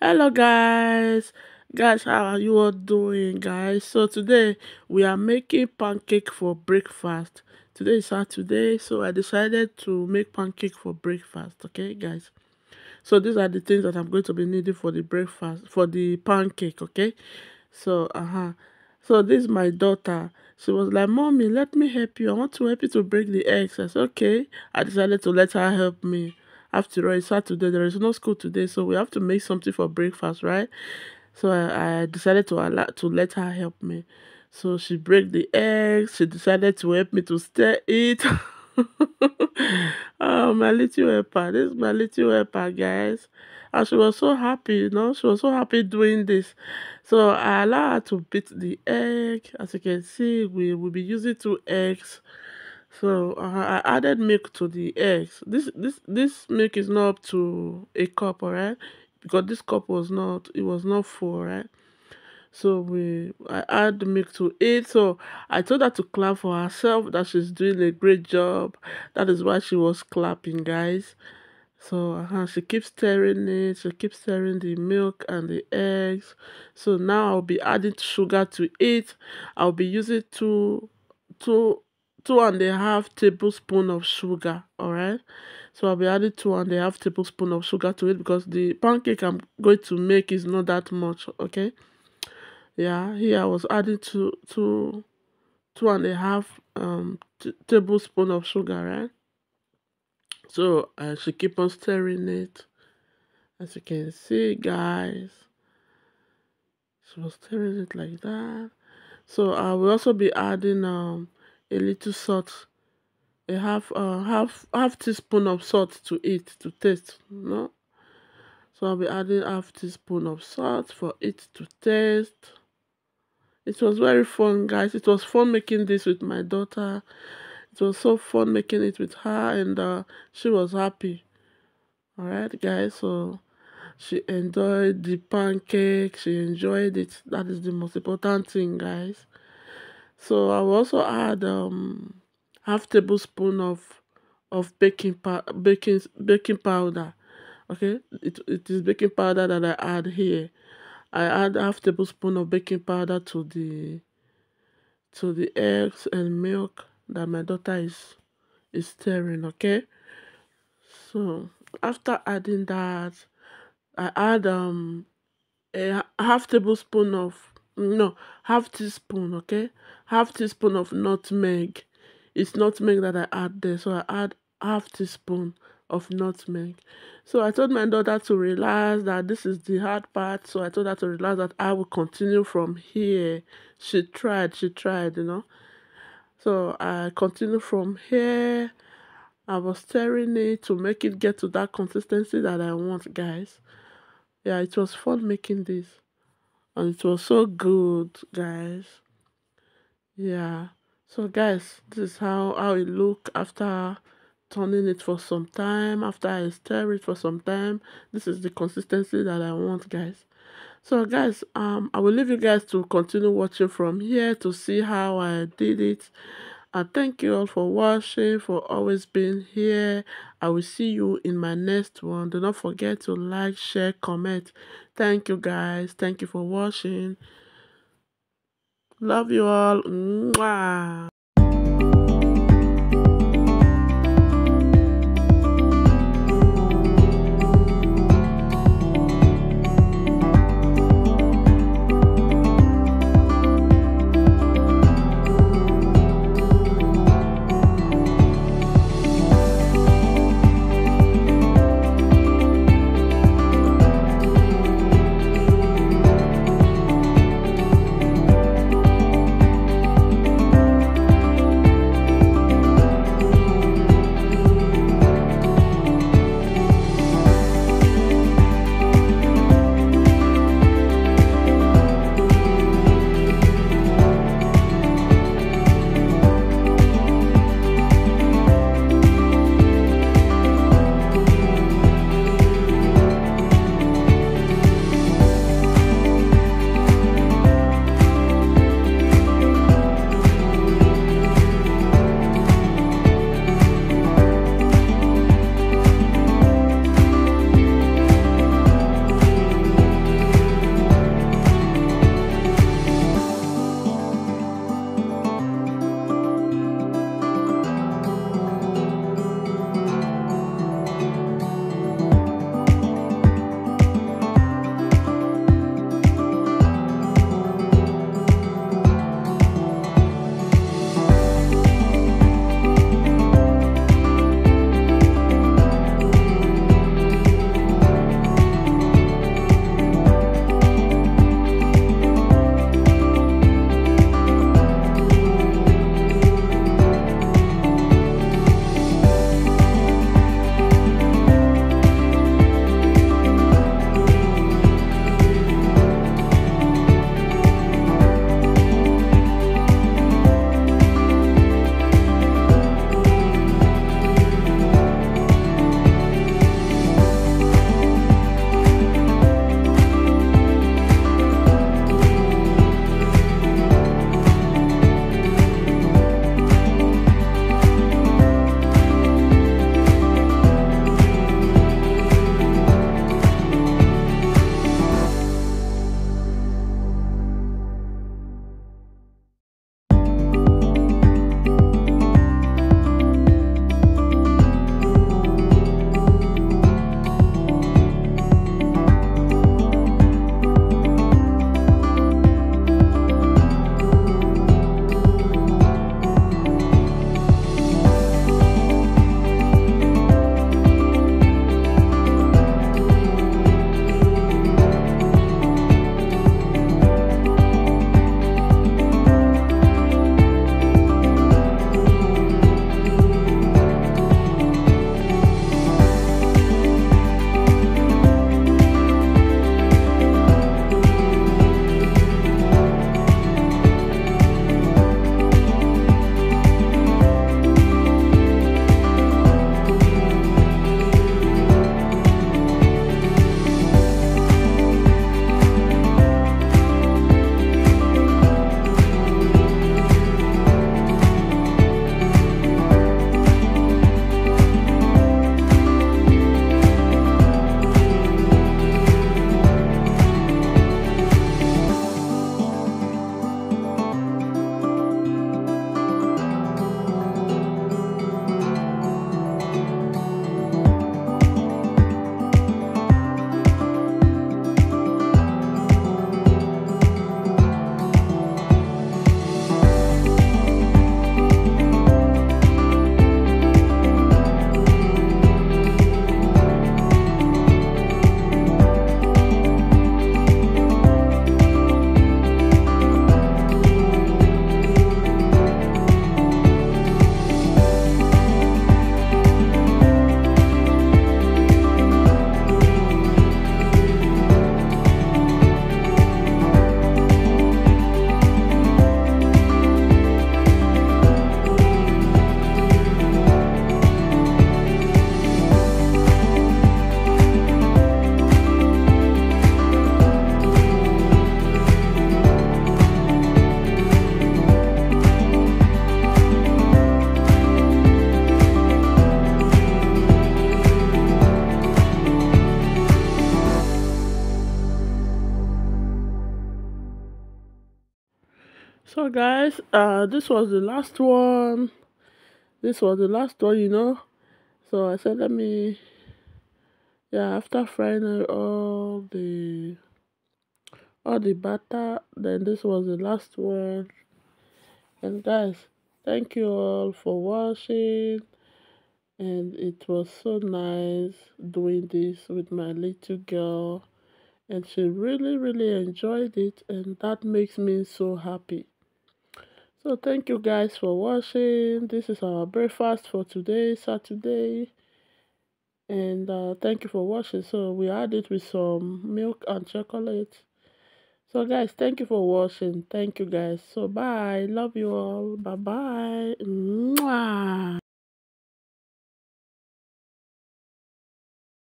hello guys. Guys how are you all doing guys? So today we are making pancake for breakfast. Today is saturday so i decided to make pancake for breakfast okay guys? So these are the things that i'm going to be needing for the breakfast for the pancake okay? So uh-huh. So this is my daughter. She was like mommy let me help you. I want to help you to break the eggs. I said okay. I decided to let her help me after all, it's Saturday. There is no school today, so we have to make something for breakfast, right? So I, I decided to allow to let her help me. So she break the eggs. She decided to help me to stir it. oh, my little helper. This is my little helper, guys. And she was so happy, you know. She was so happy doing this. So I allowed her to beat the egg. As you can see, we will be using two eggs so uh, I added milk to the eggs. This this this milk is not up to a cup, alright? Because this cup was not it was not full, right? So we I add milk to it. So I told her to clap for herself that she's doing a great job. That is why she was clapping, guys. So uh, she keeps stirring it, she keeps stirring the milk and the eggs. So now I'll be adding sugar to it. I'll be using two two two and a half tablespoon of sugar all right so i'll be adding two and a half tablespoon of sugar to it because the pancake i'm going to make is not that much okay? Yeah here i was adding two two two and a half um tablespoon of sugar right? So i should keep on stirring it. As you can see guys so stirring it like that. So i will also be adding um a little salt a half uh, half half teaspoon of salt to it to taste know so i'll be adding half teaspoon of salt for it to taste. It was very fun guys. It was fun making this with my daughter. It was so fun making it with her and uh, she was happy. All right guys so she enjoyed the pancake. She enjoyed it. That is the most important thing guys so I will also add um, half tablespoon of of baking baking baking powder. Okay, it, it is baking powder that I add here. I add half tablespoon of baking powder to the to the eggs and milk that my daughter is is stirring. Okay, so after adding that, I add um a half tablespoon of no half teaspoon okay? Half teaspoon of nutmeg. It's nutmeg that i add there so i add half teaspoon of nutmeg. So i told my daughter to relax that this is the hard part so i told her to relax that i will continue from here. She tried she tried you know? So i continue from here. I was stirring it to make it get to that consistency that i want guys. Yeah it was fun making this and it was so good guys. Yeah. So guys this is how how it look after turning it for some time after i stir it for some time. This is the consistency that i want guys. So guys um i will leave you guys to continue watching from here to see how i did it and thank you all for watching for always being here. I will see you in my next one. Do not forget to like share comment. Thank you guys. Thank you for watching. Love you all. Mwah. So guys uh this was the last one. This was the last one you know. So i said let me yeah after frying all the all the butter then this was the last one. And guys thank you all for watching. And it was so nice doing this with my little girl. And she really really enjoyed it. And that makes me so happy so thank you guys for watching. This is our breakfast for today saturday. And uh, thank you for watching. So we add it with some milk and chocolate. So guys thank you for watching. Thank you guys. So bye. Love you all. Bye bye Mwah.